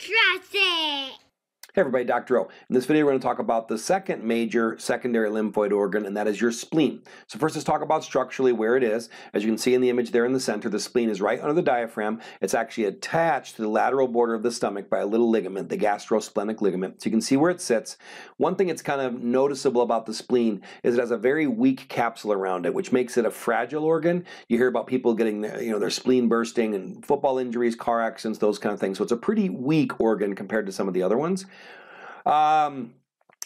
Trust it. Hey everybody, Dr. O. In this video, we're going to talk about the second major secondary lymphoid organ, and that is your spleen. So first, let's talk about structurally where it is. As you can see in the image there in the center, the spleen is right under the diaphragm. It's actually attached to the lateral border of the stomach by a little ligament, the gastrosplenic ligament. So you can see where it sits. One thing that's kind of noticeable about the spleen is it has a very weak capsule around it, which makes it a fragile organ. You hear about people getting you know, their spleen bursting and football injuries, car accidents, those kind of things. So it's a pretty weak organ compared to some of the other ones. Um,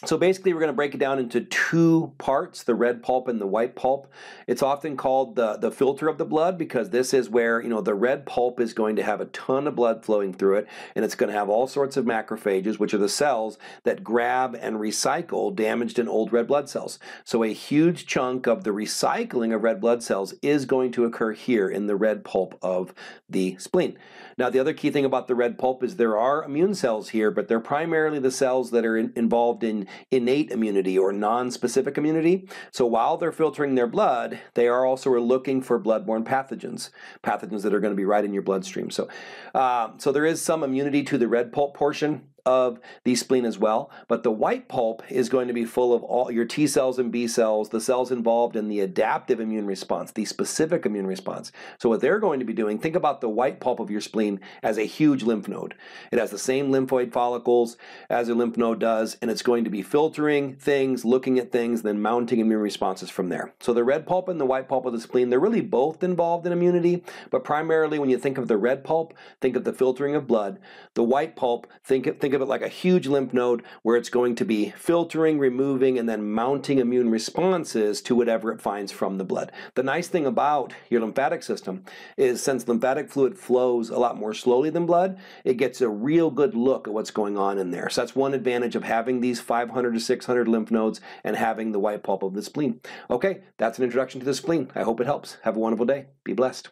so basically, we're going to break it down into two parts, the red pulp and the white pulp. It's often called the, the filter of the blood because this is where, you know, the red pulp is going to have a ton of blood flowing through it, and it's going to have all sorts of macrophages, which are the cells that grab and recycle damaged and old red blood cells. So a huge chunk of the recycling of red blood cells is going to occur here in the red pulp of the spleen. Now, the other key thing about the red pulp is there are immune cells here, but they're primarily the cells that are in, involved in innate immunity or non-specific immunity. So while they're filtering their blood, they are also looking for bloodborne pathogens, pathogens that are going to be right in your bloodstream. So, uh, so there is some immunity to the red pulp portion of the spleen as well. But the white pulp is going to be full of all your T cells and B cells, the cells involved in the adaptive immune response, the specific immune response. So what they're going to be doing, think about the white pulp of your spleen as a huge lymph node. It has the same lymphoid follicles as a lymph node does, and it's going to be filtering things, looking at things, then mounting immune responses from there. So the red pulp and the white pulp of the spleen, they're really both involved in immunity, but primarily when you think of the red pulp, think of the filtering of blood. The white pulp, think, think think of it like a huge lymph node where it's going to be filtering, removing, and then mounting immune responses to whatever it finds from the blood. The nice thing about your lymphatic system is since lymphatic fluid flows a lot more slowly than blood, it gets a real good look at what's going on in there. So that's one advantage of having these 500 to 600 lymph nodes and having the white pulp of the spleen. Okay, that's an introduction to the spleen. I hope it helps. Have a wonderful day. Be blessed.